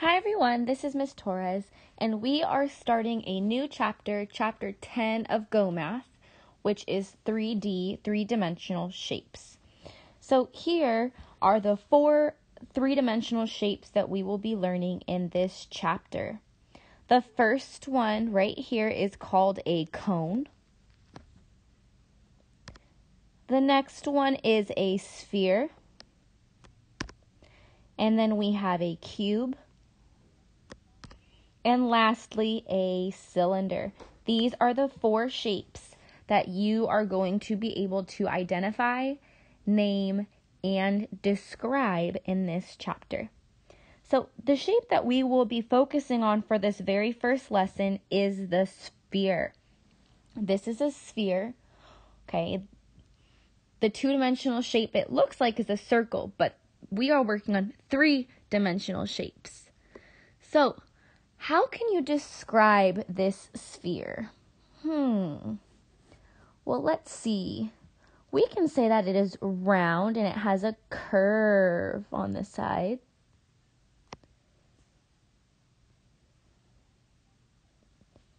Hi everyone, this is Miss Torres, and we are starting a new chapter, chapter 10 of Go Math, which is 3D, three dimensional shapes. So here are the four three dimensional shapes that we will be learning in this chapter. The first one right here is called a cone. The next one is a sphere. And then we have a cube and lastly, a cylinder. These are the four shapes that you are going to be able to identify, name, and describe in this chapter. So, the shape that we will be focusing on for this very first lesson is the sphere. This is a sphere, okay? The two dimensional shape it looks like is a circle, but we are working on three dimensional shapes. So, how can you describe this sphere? Hmm. Well, let's see. We can say that it is round and it has a curve on the side.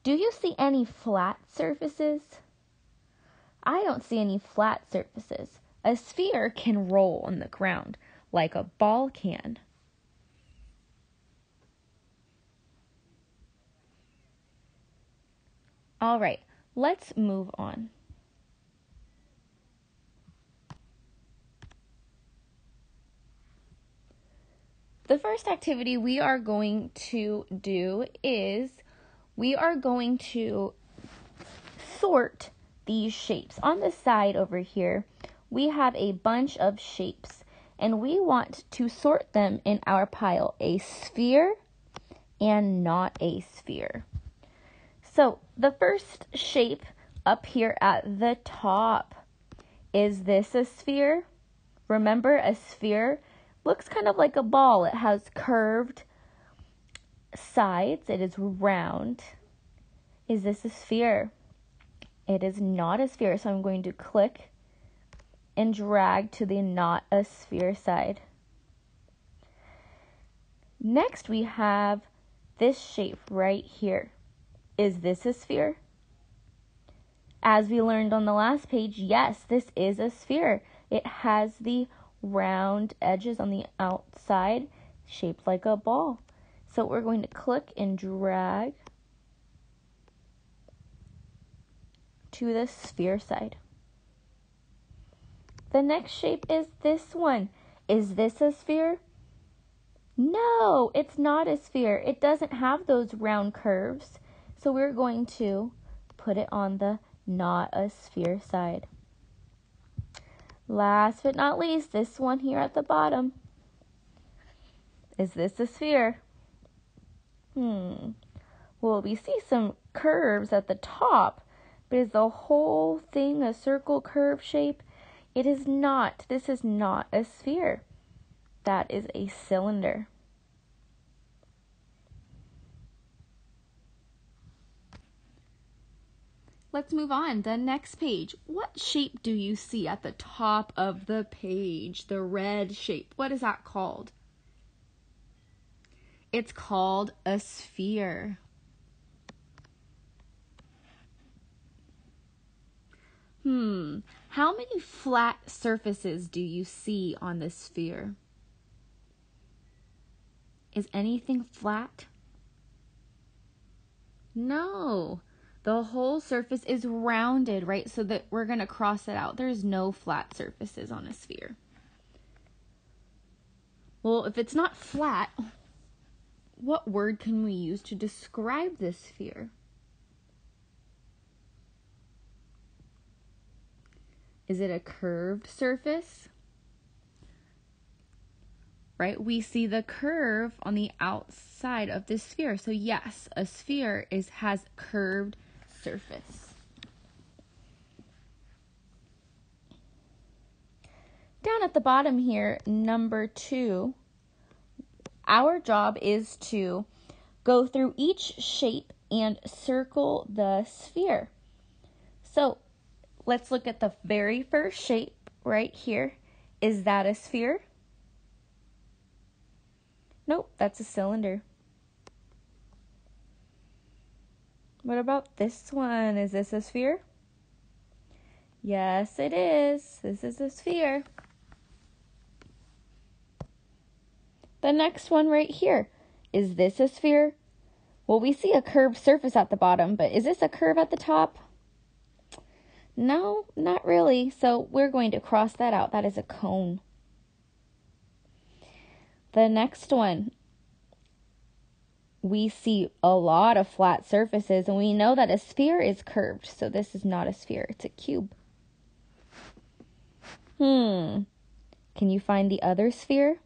Do you see any flat surfaces? I don't see any flat surfaces. A sphere can roll on the ground like a ball can. All right, let's move on. The first activity we are going to do is we are going to sort these shapes. On the side over here, we have a bunch of shapes and we want to sort them in our pile a sphere and not a sphere. So the first shape up here at the top is this a sphere? Remember, a sphere looks kind of like a ball. It has curved sides, it is round. Is this a sphere? It is not a sphere, so I'm going to click and drag to the not a sphere side. Next, we have this shape right here. Is this a sphere? As we learned on the last page, yes, this is a sphere. It has the round edges on the outside shaped like a ball. So we're going to click and drag to the sphere side. The next shape is this one. Is this a sphere? No, it's not a sphere. It doesn't have those round curves. So we're going to put it on the not a sphere side. Last but not least, this one here at the bottom. Is this a sphere? Hmm. Well, we see some curves at the top, but is the whole thing a circle curve shape? It is not. This is not a sphere. That is a cylinder. Let's move on. The next page. What shape do you see at the top of the page? The red shape. What is that called? It's called a sphere. Hmm. How many flat surfaces do you see on this sphere? Is anything flat? No. The whole surface is rounded, right? So that we're going to cross it out. There's no flat surfaces on a sphere. Well, if it's not flat, what word can we use to describe this sphere? Is it a curved surface? right? We see the curve on the outside of this sphere. So yes, a sphere is has curved surface. Down at the bottom here, number two, our job is to go through each shape and circle the sphere. So let's look at the very first shape right here. Is that a sphere? Nope, that's a cylinder. What about this one? Is this a sphere? Yes, it is. This is a sphere. The next one right here. Is this a sphere? Well, we see a curved surface at the bottom, but is this a curve at the top? No, not really. So we're going to cross that out. That is a cone. The next one, we see a lot of flat surfaces, and we know that a sphere is curved. So this is not a sphere, it's a cube. Hmm. Can you find the other sphere?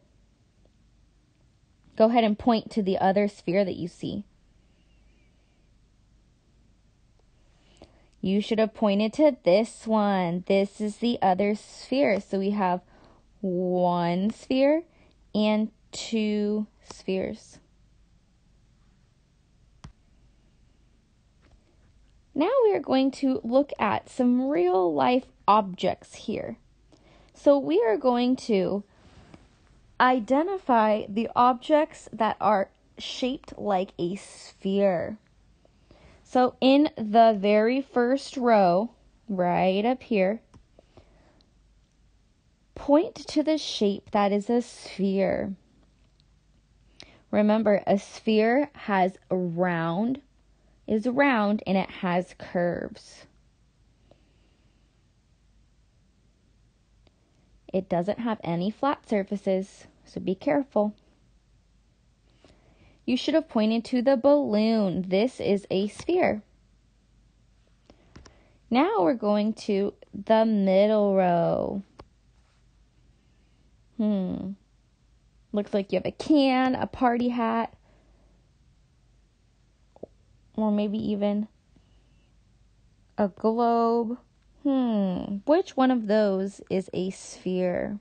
Go ahead and point to the other sphere that you see. You should have pointed to this one. This is the other sphere. So we have one sphere and two spheres. Now we are going to look at some real life objects here. So we are going to identify the objects that are shaped like a sphere. So in the very first row, right up here, point to the shape that is a sphere. Remember, a sphere has a round, is round, and it has curves. It doesn't have any flat surfaces, so be careful. You should have pointed to the balloon. This is a sphere. Now we're going to the middle row. Hmm. Looks like you have a can, a party hat, or maybe even a globe. Hmm. Which one of those is a sphere?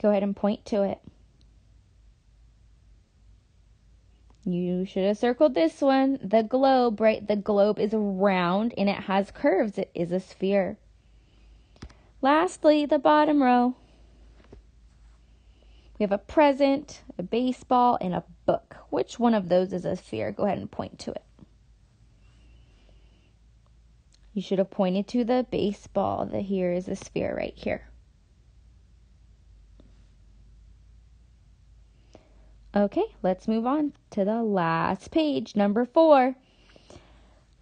Go ahead and point to it. You should have circled this one. The globe, right? The globe is round and it has curves. It is a sphere. Lastly, the bottom row. We have a present, a baseball, and a book. Which one of those is a sphere? Go ahead and point to it. You should have pointed to the baseball. The here is a sphere right here. Okay, let's move on to the last page, number four.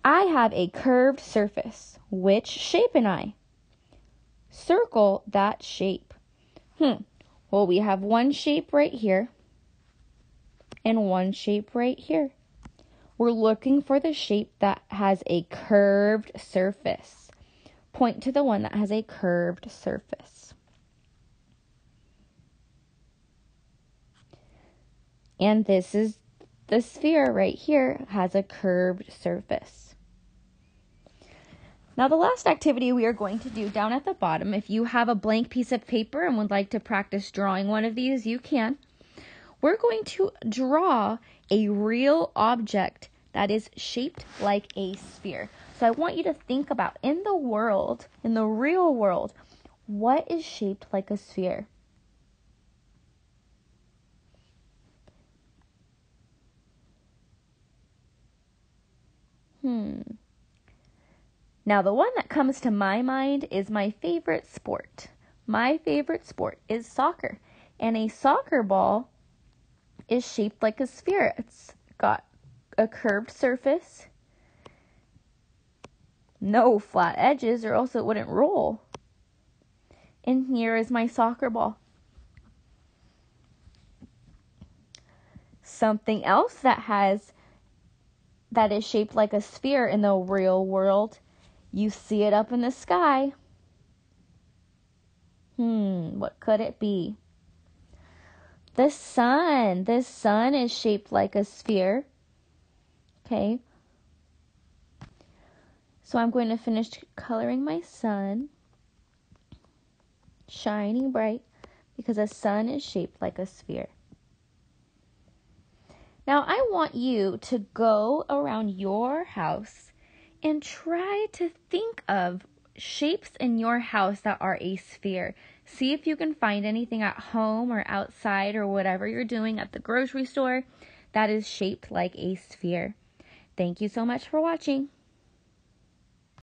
I have a curved surface. Which shape am I? Circle that shape. Hmm. Well, we have one shape right here and one shape right here. We're looking for the shape that has a curved surface. Point to the one that has a curved surface. And this is the sphere right here has a curved surface. Now, the last activity we are going to do down at the bottom, if you have a blank piece of paper and would like to practice drawing one of these, you can. We're going to draw a real object that is shaped like a sphere. So I want you to think about in the world, in the real world, what is shaped like a sphere? Hmm. Now, the one that comes to my mind is my favorite sport. My favorite sport is soccer. And a soccer ball is shaped like a sphere. It's got a curved surface, no flat edges, or else it wouldn't roll. And here is my soccer ball. Something else that has that is shaped like a sphere in the real world. You see it up in the sky. Hmm, what could it be? The sun. The sun is shaped like a sphere. Okay. So I'm going to finish coloring my sun. Shining bright because a sun is shaped like a sphere. Now, I want you to go around your house and try to think of shapes in your house that are a sphere. See if you can find anything at home or outside or whatever you're doing at the grocery store that is shaped like a sphere. Thank you so much for watching.